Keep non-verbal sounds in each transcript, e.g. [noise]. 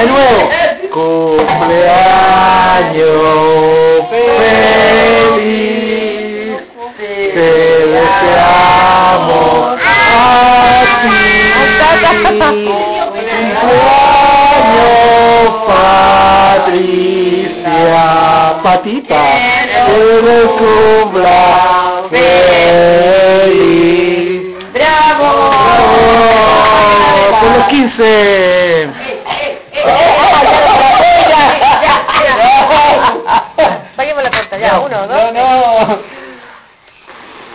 De nuevo. Cumpleaños feliz. Te deseamos a ti. Cumpleaños Patricia. Patita. Que nos cumpla feliz. ¡Bravo! ¡Bravo! ¡Por los 15! Paguemos la cuenta, ya, uno, dos. No, no.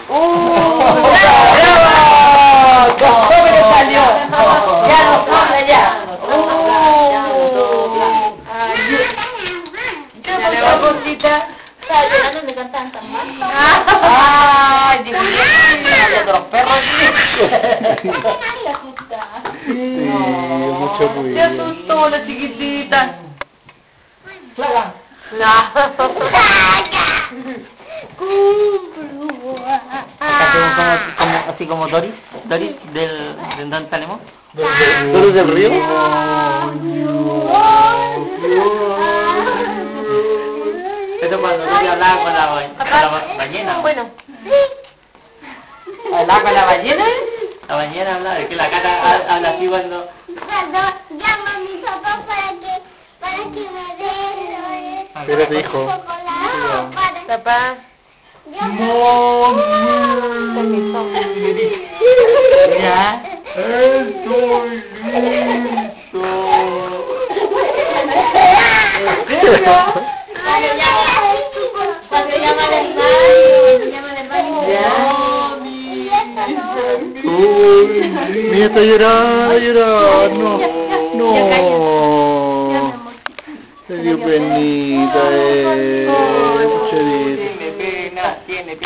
¡Uh! ¡Bravo! ¿Cómo me salió? Ya no ya. La. Estaba llorando me cantan tan mal. ¡Ay, Dios mío! Los perros. [laughs] Mucho Se ruido. asustó la chiquitita. Claro. No. Hacemos como, como- así como Doris, Doris del, del Don Talemo. ¿Doris del río? Eso cuando Doris hablaba con la, con la ba- ballena. Bueno. ¿Hablaba con la ballena? La ballena hablaba, es que la cara ha- habla así cuando... Llama a mi papá para que, para que me dé hijo. chocolate. Para, Papá. yo Permiso. ¿Ya? [laughs] Estoy listo. [laughs] Uy, mira, está llorando, llorando. No, no. Se dio penita, eh. Chedito. Tiene pena, tiene pena.